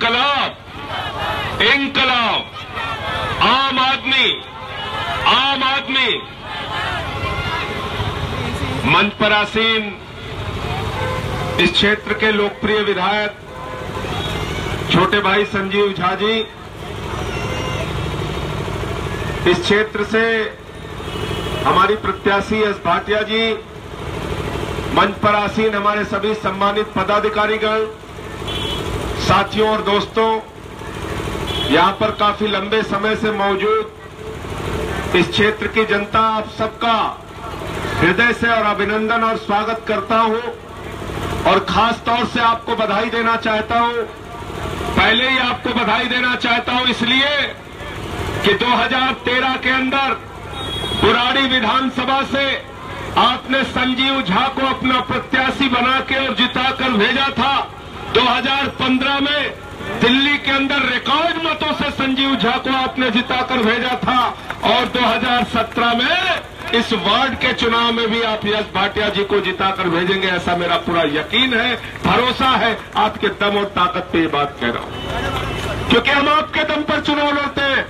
इनकलाब इनकलाब, आम आदमी आम आदमी। मंच पर आसीन इस क्षेत्र के लोकप्रिय विधायक, छोटे भाई संजीव झा जी। इस क्षेत्र से हमारी प्रत्याशी एस भाटिया जी, मंच पर आसीन हमारे सभी सम्मानित पदाधिकारीगण साथियों और दोस्तों, यहाँ पर काफ़ी लंबे समय से मौजूद इस क्षेत्र की जनता आप सबका हृदय से और अभिनंदन और स्वागत करता हूँ और खास तौर से आपको बधाई देना चाहता हूँ। पहले ही आपको बधाई देना चाहता हूँ इसलिए कि 2013 के अंदर बुराड़ी विधानसभा से आपने संजीव झा को अपना प्रत्याशी बना के और जिताकर भेजा था। 2015 में दिल्ली के अंदर रिकॉर्ड मतों से संजीव झा को आपने जिताकर भेजा था। और 2017 में इस वार्ड के चुनाव में भी आप यश भाटिया जी को जिताकर भेजेंगे, ऐसा मेरा पूरा यकीन है, भरोसा है। आपके दम और ताकत पे ये बात कह रहा हूँ। क्योंकि हम आपके दम पर चुनाव लड़ते हैं,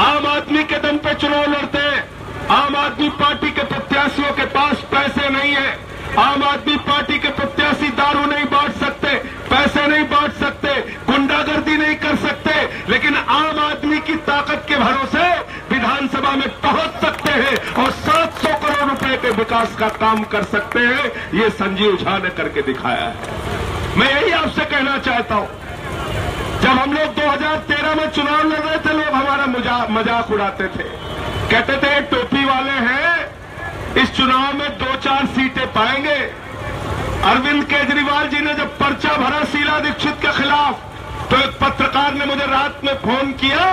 आम आदमी के दम पे चुनाव लड़ते हैं। आम आदमी पार्टी के प्रत्याशियों के पास पैसे नहीं है, आम आदमी पार्टी के प्रत्याशी दारू नहीं पैसे नहीं बांट सकते, गुंडागर्दी नहीं कर सकते, लेकिन आम आदमी की ताकत के भरोसे विधानसभा में पहुँच सकते हैं और 700 करोड़ रुपए के विकास का काम कर सकते हैं, ये संजीव झा ने करके दिखाया है। मैं यही आपसे कहना चाहता हूँ, जब हम लोग 2013 में चुनाव लड़ रहे थे, लोग हमारा मज़ाक उड़ाते थे। कहते थे टोपी वाले हैं, इस चुनाव में दो चार सीटें पाएँगे। अरविंद केजरीवाल जी ने जब पर्चा भरा शीला दीक्षित के खिलाफ तो पत्रकार ने मुझे रात में फ़ोन किया,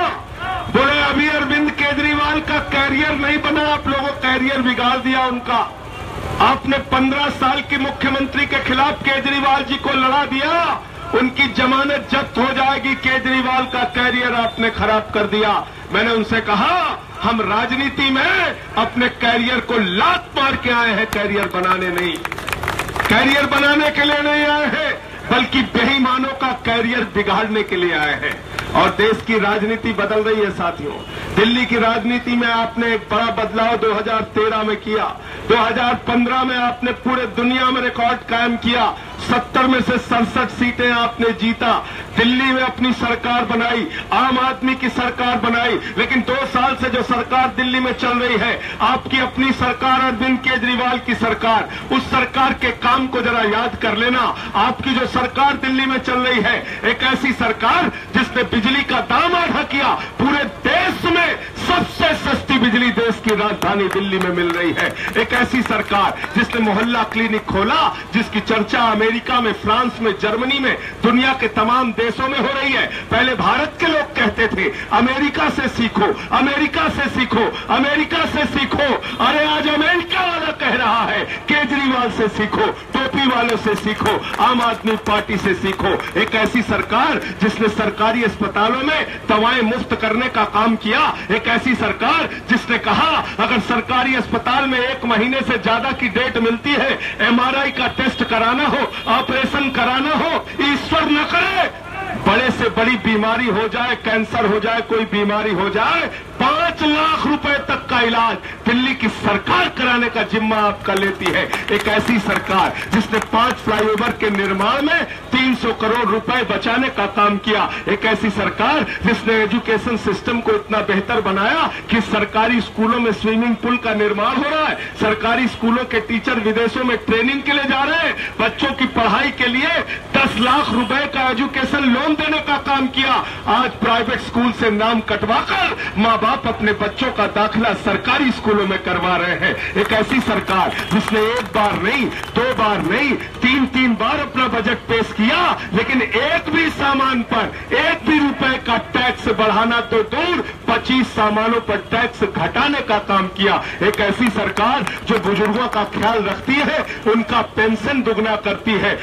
बोले, अभी अरविंद केजरीवाल का कैरियर नहीं बना, आप लोगों कैरियर बिगाड़ दिया उनका। आपने पंद्रह साल की मुख्यमंत्री के खिलाफ केजरीवाल जी को लड़ा दिया, उनकी जमानत जब्त हो जाएगी, केजरीवाल का कैरियर आपने खराब कर दिया। मैंने उनसे कहा, हम राजनीति में अपने कैरियर को लात मार के आए हैं कैरियर बनाने नहीं। कैरियर बनाने के लिए नहीं आए हैं। बल्कि बेईमानों का कैरियर बिगाड़ने के लिए आए हैं। और देश की राजनीति बदल रही है साथियों। दिल्ली की राजनीति में आपने एक बड़ा बदलाव 2013 में किया। 2015 में आपने पूरे दुनिया में रिकॉर्ड कायम किया। सत्तर में से सड़सठ सीटें आपने जीता। दिल्ली में अपनी सरकार बनाई, आम आदमी की सरकार बनाई, लेकिन दो साल से जो सरकार दिल्ली में चल रही है, आपकी अपनी सरकार अरविंद केजरीवाल की सरकार। उस सरकार के काम को जरा याद कर लेना। आपकी जो सरकार दिल्ली में चल रही है, एक ऐसी सरकार जिसने बिजली का दाम आधा किया, पूरे देश में सबसे सस्ती बिजली देश की राजधानी दिल्ली में मिल रही है। एक ऐसी सरकार जिसने मोहल्ला क्लिनिक खोला, जिसकी चर्चा अमेरिका में, फ्रांस में, जर्मनी में, दुनिया के तमाम देशों में हो रही है। पहले भारत के लोग कहते थे, अमेरिका से सीखो, अमेरिका से सीखो, अमेरिका से सीखो। अरे आज अमेरिका वाला कह रहा है, केजरीवाल से सीखो, टोपी वालों से सीखो, आम आदमी पार्टी से सीखो। एक ऐसी सरकार जिसने सरकारी अस्पतालों में दवाएँ मुफ़्त करने का काम किया, एक ऐसी सरकार? जिसने कहा, अगर सरकारी अस्पताल में एक महीने से ज़्यादा की डेट मिलती है, एमआरआई का टेस्ट कराना हो, ऑपरेशन कराना हो, ईश्वर न करे। बड़े से बड़ी बीमारी हो जाए, कैंसर हो जाए, कोई बीमारी हो जाए, पाँच लाख रुपए तक का इलाज दिल्ली की सरकार कराने का जिम्मा आपका लेती है। एक ऐसी सरकार जिसने पाँच फ्लाईओवर के निर्माण में 300 करोड़ रुपए बचाने का काम किया। एक ऐसी सरकार जिसने एजुकेशन सिस्टम को इतना बेहतर बनाया कि सरकारी स्कूलों में स्विमिंग पूल का निर्माण हो रहा है। सरकारी स्कूलों के टीचर विदेशों में ट्रेनिंग के लिए जा रहे हैं। बच्चों की पढ़ाई के लिए दस लाख रुपए का एजुकेशन लोन देने का काम किया। आज प्राइवेट स्कूल से नाम कटवाकर माँ बाप अपने बच्चों का दाखिला सरकारी स्कूलों में करवा रहे हैं। एक ऐसी सरकार जिसने एक बार नहीं, दो बार नहीं तीन तीन बार अपना बजट पेश किया, लेकिन एक भी सामान पर, एक भी रुपए का टैक्स बढ़ाना तो दूर, पच्चीस सामानों पर टैक्स घटाने का काम किया। एक ऐसी सरकार जो बुज़ुर्गों का ख्याल रखती है, उनका पेंशन दुगना करती है।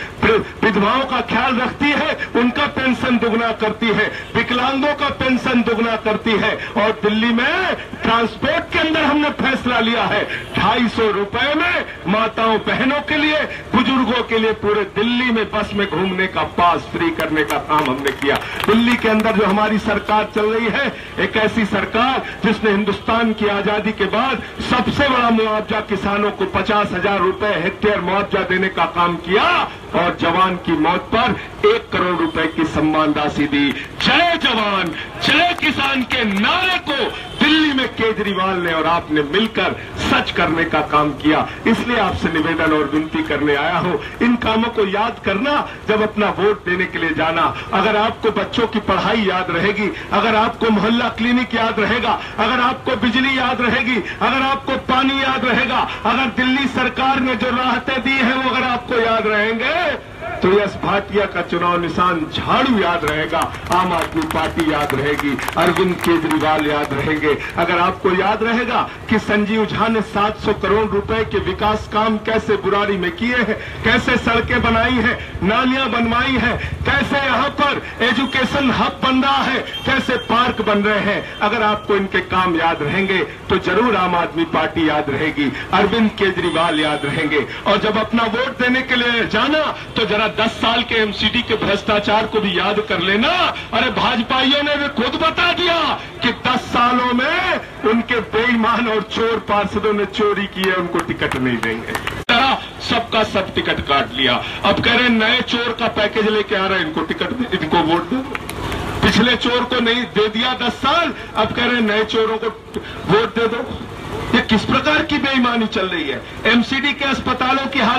विधवाओं का ख्याल रखती है, उनका पेंशन दुगना करती है, विकलांगों का पेंशन दुगना करती है। और दिल्ली में ट्रांसपोर्ट के अंदर हमने फैसला लिया है। ढाई सौ रुपए में माताओं बहनों के लिए, बुज़ुर्गों के लिए पूरे दिल्ली में बस में घूमने का पास फ्री करने का काम हमने किया। दिल्ली के अंदर जो हमारी सरकार चल रही है, एक ऐसी सरकार जिसने हिंदुस्तान की आज़ादी के बाद सबसे बड़ा मुआवजा किसानों को पचास हज़ार रुपए हेक्टेयर मुआवजा देने का काम किया और जवान की मौत पर एक करोड़ रुपए की सम्मान राशि दी। जय जवान, जय किसान के नारे को दिल्ली में केजरीवाल ने और आपने मिलकर सच करने का काम किया। इसलिए आपसे निवेदन और विनती करने आया हूँ। इन कामों को याद करना, जब अपना वोट देने के लिए जाना। अगर आपको बच्चों की पढ़ाई याद रहेगी, अगर आपको मोहल्ला क्लिनिक याद रहेगा, अगर आपको बिजली याद रहेगी, अगर आपको पानी याद रहेगा, अगर दिल्ली सरकार ने जो राहतें दी हैं, वो अगर आपको याद रहेंगे तो यस, भाटिया का चुनाव निशान झाड़ू याद रहेगा, आम आदमी पार्टी याद रहेगी, अरविंद केजरीवाल याद रहेंगे। अगर आपको याद रहेगा कि संजीव झा ने 700 करोड़ रुपए के विकास काम कैसे बुराड़ी में किए हैं, कैसे सड़कें बनाई हैं, नालियाँ बनवाई हैं, कैसे यहाँ पर एजुकेशन हब बन रहा है, कैसे पार्क बन रहे हैं, अगर आपको इनके काम याद रहेंगे तो ज़रूर आम आदमी पार्टी याद रहेगी, अरविंद केजरीवाल याद रहेंगे। और जब अपना वोट देने के लिए जाना तो जरा दस साल के एमसीडी के भ्रष्टाचार को भी याद कर लेना। अरे भाजपाइयों ने भी खुद बता दिया कि दस सालों में उनके बेईमान और चोर पार्षदों ने चोरी की है, उनको टिकट नहीं देंगे सबका सब टिकट काट लिया। अब कह रहे नए चोर का पैकेज लेके आ रहे इनको टिकट इनको वोट दो। पिछले चोर को नहीं, दे दिया दस साल, अब कह रहे नए चोरों को वोट दे दो। ये किस प्रकार की बेईमानी चल रही है? एमसीडी के अस्पतालों की हालत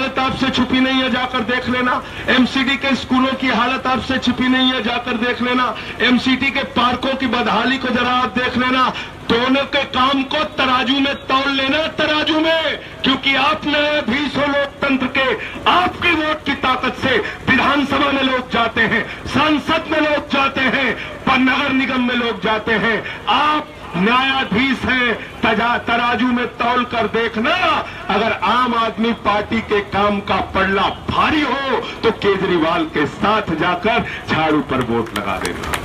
छुपी नहीं है, जाकर देख लेना। एमसीडी के स्कूलों की हालत आपसे छुपी नहीं है, जाकर देख लेना। एमसीडी के पार्कों की बदहाली को जरा आप देख लेना। दोनों के काम को तराजू में तोड़ लेना, तराजू में। क्योंकि आपने भी सो लोकतंत्र के, आपकी वोट की ताकत से विधानसभा में लोग जाते हैं, संसद में लोग जाते हैं, पर नगर निगम में लोग जाते हैं। आप न्यायाधीश हैं, तजा तराजू में तौल कर देखना। अगर आम आदमी पार्टी के काम का पड़ला भारी हो तो केजरीवाल के साथ जाकर झाड़ू पर वोट लगा देना।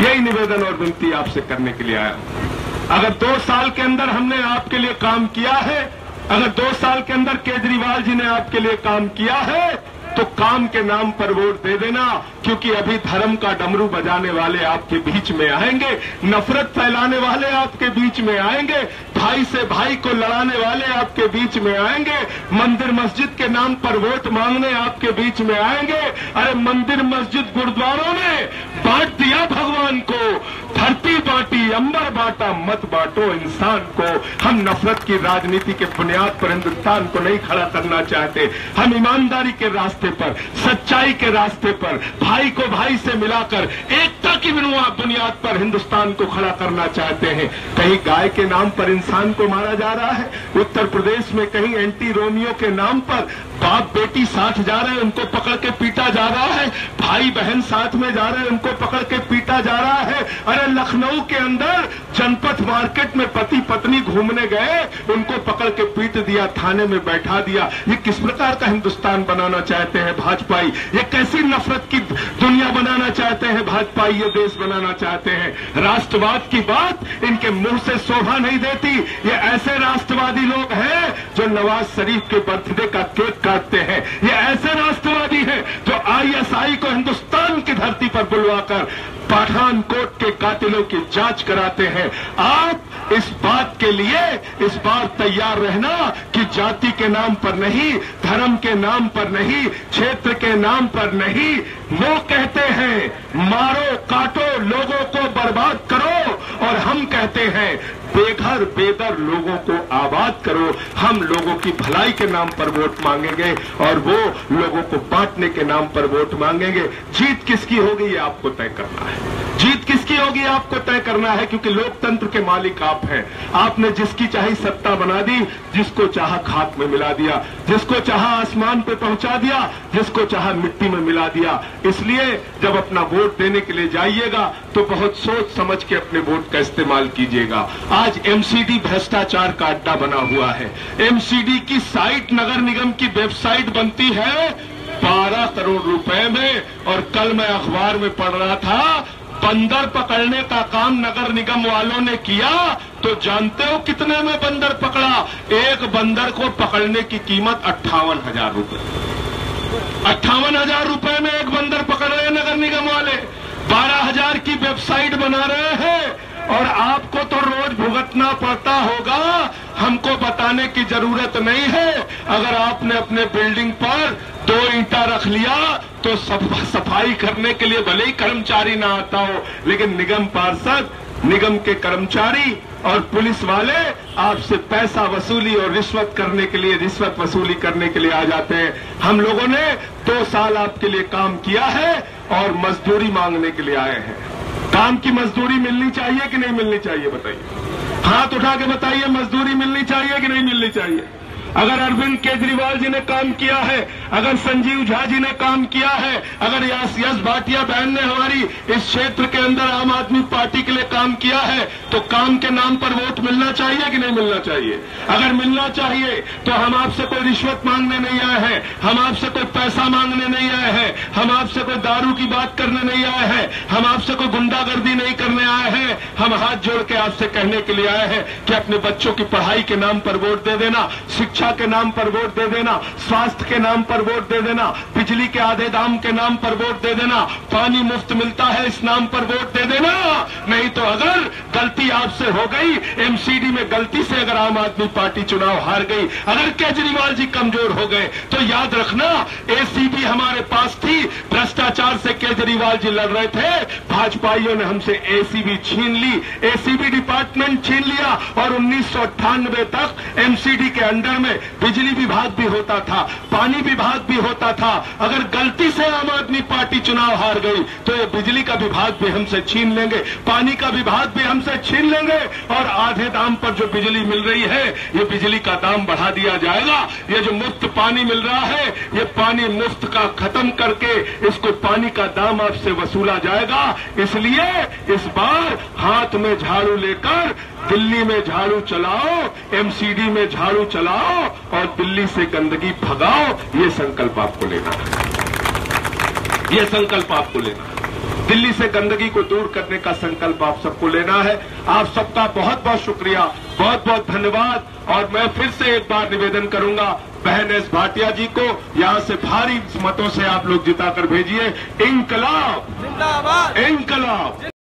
यही निवेदन और विनती आपसे करने के लिए आया हूँ। अगर दो साल के अंदर हमने आपके लिए काम किया है, अगर दो साल के अंदर केजरीवाल जी ने आपके लिए काम किया है तो काम के नाम पर वोट दे देना, क्योंकि अभी धर्म का डमरू बजाने वाले आपके बीच में आएँगे, नफरत फैलाने वाले आपके बीच में आएँगे भाई से भाई को लड़ाने वाले आपके बीच में आएँगे। मंदिर मस्जिद के नाम पर वोट मांगने आपके बीच में आएँगे। अरे मंदिर मस्जिद गुरुद्वारों ने बांट दिया भगवान को। धरती बांटी, अंबर बांटा, मत बांटो इंसान को। हम नफरत की राजनीति के बुनियाद पर हिंदुस्तान को नहीं खड़ा करना चाहते। हम ईमानदारी के रास्ते पर, सच्चाई के रास्ते पर, भाई को भाई से मिलाकर, एकता की बुनियाद पर हिंदुस्तान को खड़ा करना चाहते हैं। कहीं गाय के नाम पर इंसान को मारा जा रहा है। उत्तर प्रदेश में कहीं एंटी रोमियो के नाम पर बाप बेटी साथ जा रहे हैं, उनको पकड़ के पीटा जा रहा है। भाई बहन साथ में जा रहे हैं, उनको पकड़ के पीटा जा रहा है। अरे लखनऊ के अंदर जनपथ मार्केट में पति पत्नी घूमने गए, उनको पकड़ के पीट दिया, थाने में बैठा दिया। ये किस प्रकार का हिंदुस्तान बनाना चाहते हैं भाजपाई? ये कैसी नफरत की दुनिया बनाना चाहते हैं भाजपाई? ये देश बनाना चाहते हैं। राष्ट्रवाद की बात इनके मुँह से शोभा नहीं देती। ये ऐसे राष्ट्रवादी लोग हैं जो नवाज़ शरीफ के बर्थडे का केक काटते हैं। ये ऐसे राष्ट्रवादी हैं आईएसआई को हिंदुस्तान की धरती पर बुलवाकर पठानकोट के कातिलों की जाँच कराते हैं। आप इस बात के लिए इस बार तैयार रहना कि जाति के नाम पर नहीं, धर्म के नाम पर नहीं, क्षेत्र के नाम पर नहीं। वो कहते हैं, मारो, काटो, लोगों को बर्बाद करो और हम कहते हैं बेघर, बेदर लोगों को आबाद करो। हम लोगों की भलाई के नाम पर वोट मांगेंगे और वो लोगों को बांटने के नाम पर वोट मांगेंगे। जीत किसकी होगी ये आपको तय करना है। जीत किसकी होगी आपको तय करना है क्योंकि लोकतंत्र के मालिक आप हैं। आपने जिसकी चाहे सत्ता बना दी, जिसको चाह खाक में मिला दिया, जिसको चाह आसमान पे पहुँचा दिया, जिसको चाहा मिट्टी में मिला दिया। इसलिए जब अपना वोट देने के लिए जाइएगा तो बहुत सोच समझ के अपने वोट का इस्तेमाल कीजिएगा। आज एमसीडी भ्रष्टाचार का अड्डा बना हुआ है। एमसीडी की साइट नगर निगम की वेबसाइट बनती है बारह करोड़ रुपए में। और कल मैं अखबार में पढ़ रहा था, बंदर पकड़ने का काम नगर निगम वालों ने किया तो जानते हो कितने में बंदर पकड़ा? एक बंदर को पकड़ने की कीमत अट्ठावन हज़ार रुपये अट्ठावन हज़ार रुपये में एक बंदर पकड़ रहे नगर निगम वाले। बारह हज़ार की वेबसाइट बना रहे हैं और आपको तो रोज भुगतना पड़ता होगा। हमको बताने की ज़रूरत नहीं है। अगर आपने अपने बिल्डिंग पर दो ईंटा रख लिया तो सफ़ाई करने के लिए भले ही कर्मचारी ना आता हो, लेकिन निगम पार्षद, निगम के कर्मचारी और पुलिस वाले आपसे पैसा वसूली और रिश्वत करने के लिए, रिश्वत वसूली करने के लिए आ जाते हैं। हम लोगों ने दो साल आपके लिए काम किया है। और मजदूरी मांगने के लिए आए हैं। काम की मजदूरी मिलनी चाहिए कि नहीं मिलनी चाहिए, बताइए। हाथ उठा के बताइए मजदूरी मिलनी चाहिए कि नहीं मिलनी चाहिए। अगर अरविंद केजरीवाल जी ने काम किया है, अगर संजीव झा जी ने काम किया है, अगर यश यश भाटिया बहन ने हमारी इस क्षेत्र के अंदर आम आदमी पार्टी के लिए काम किया है तो काम के नाम पर वोट मिलना चाहिए कि नहीं मिलना चाहिए? अगर मिलना चाहिए तो हम आपसे कोई रिश्वत मांगने नहीं आए हैं, हम आपसे कोई पैसा मांगने नहीं आए हैं, हम आपसे कोई दारू की बात करने नहीं आए हैं, हम आपसे कोई गुंडागर्दी नहीं करने आए हैं, हम हाथ जोड़ के आपसे कहने के लिए आए हैं कि अपने बच्चों की पढ़ाई के नाम पर वोट दे देना शिक्षा शिक्षा के नाम पर वोट दे देना, स्वास्थ्य के नाम पर वोट दे देना, बिजली के आधे दाम के नाम पर वोट दे देना, पानी मुफ़्त मिलता है इस नाम पर वोट दे देना। नहीं तो अगर गलती आपसे हो गई एमसीडी में गलती से अगर आम आदमी पार्टी चुनाव हार गई, अगर केजरीवाल जी कमज़ोर हो गए तो याद रखना एसीबी हमारे पास थी, भ्रष्टाचार से केजरीवाल जी लड़ रहे थे, भाजपाइयों ने हमसे एसीबी छीन ली एसीबी डिपार्टमेंट छीन लिया, और उन्नीस सौ अट्ठानबे तक एमसीडी के अंडर में में बिजली विभाग भी होता था, पानी विभाग भी होता था। अगर गलती से आम आदमी पार्टी चुनाव हार गई तो ये बिजली का विभाग भी हमसे छीन लेंगे, पानी का विभाग भी हमसे छीन लेंगे और आधे दाम पर जो बिजली मिल रही है, ये बिजली का दाम बढ़ा दिया जाएगा। ये जो मुफ़्त पानी मिल रहा है, ये पानी मुफ़्त का खत्म करके इसको पानी का दाम आपसे वसूला जाएगा। इसलिए इस बार हाथ में झाड़ू लेकर दिल्ली में झाड़ू चलाओ एमसीडी में झाड़ू चलाओ और दिल्ली से गंदगी भगाओ ये संकल्प आपको लेना है। ये संकल्प आपको लेना है। दिल्ली से गंदगी को दूर करने का संकल्प आप सबको लेना है। आप सबका बहुत बहुत शुक्रिया बहुत बहुत धन्यवाद और मैं फिर से एक बार निवेदन करूँगा बहन एस भाटिया जी को यहाँ से भारी मतों से आप लोग जिताकर भेजिए। इंकलाब। इंकलाब।